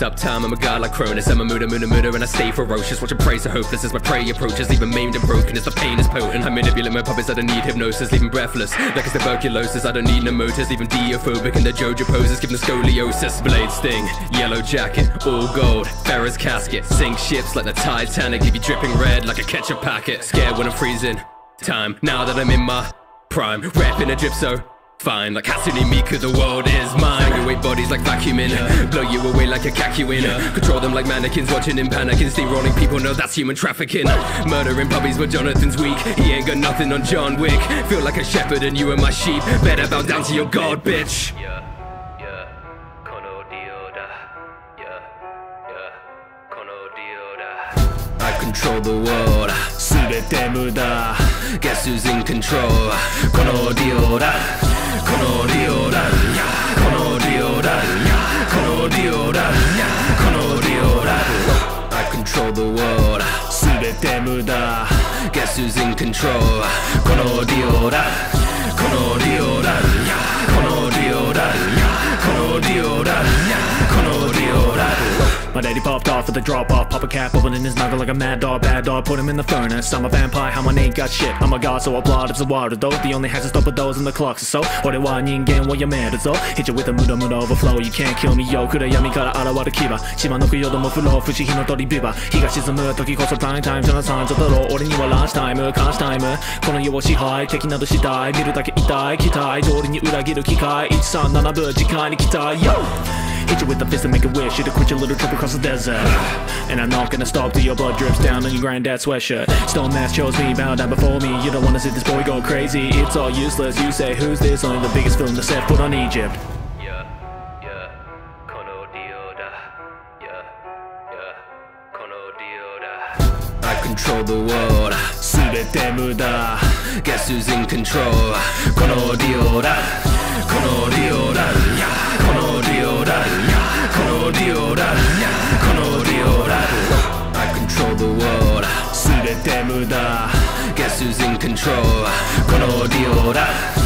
Stop time, I'm a god like Cronus. I'm a Muda, Muda, Muda, and I stay ferocious. Watch a prey so hopeless as my prey approaches. 'em maimed and broken as the pain is potent. I manipulate my puppets, I don't need hypnosis. Leave 'em breathless, like it's tuberculosis. I don't need no motors, leave 'em deophobic. And the Jojo poses, give them scoliosis. Blade sting, yellow jacket, all gold. Ferris casket, sink ships like the Titanic. Leave you dripping red like a ketchup packet. Scared when I'm freezing. Time, now that I'm in my prime. Rapping a drip so Fine, like Hatsune Miku, the world is mine. You wait bodies like vacuuming Blow you away like a Kakyoin. Control them like mannequins, watching in panicking Steamrolling people, no that's human trafficking. Murdering puppies, but Jonathan's weak. He ain't got nothing on John Wick. Feel like a shepherd and you are my sheep. Better bow down to your god, bitch. I control the world. 全て無駄 Guess who's in control? このディオだ。このディオだ。このディオだ。このディオだ。このディオだ。I control the world. 全て無駄 Guess who's in control? このディオだ。このディオだ。My daddy popped off with a drop off, pop a cap, opening his knuckle like a mad dog, bad dog, put him in the furnace. I'm a vampire, how my name got shit. I'm a god, so I applaud it's a water though. The only has to stop with those in the clocks. So, what do I need again? What you mad as Hit you with a muda muda overflow. You can't kill me, yo. 暗闇から現れる牙。島の供養どもフロー、不思議の鳥ビバ。日が沈む時こそプライムタイム。ジョナサン、ちょっとろ俺にはランチタイム、監視タイム。この世を支配、敵など次第。見るだけ痛い、期待通りに裏切る機械。137分、次回に期待。Yo! Hit you with a fist and make a wish. Should've quit your little trip across the desert. And I'm not gonna stop till your blood drips down on your granddad's sweatshirt. Stone mask chose me, bow down before me. You don't wanna see this boy go crazy. It's all useless. You say, who's this? Only the biggest film to set foot on Egypt. I control the world 全て無駄 Guess who's in control このディオラこのディオラこのディオラリオラルこのリオラル I control the world 全て無駄 Guess who's in control このリオラル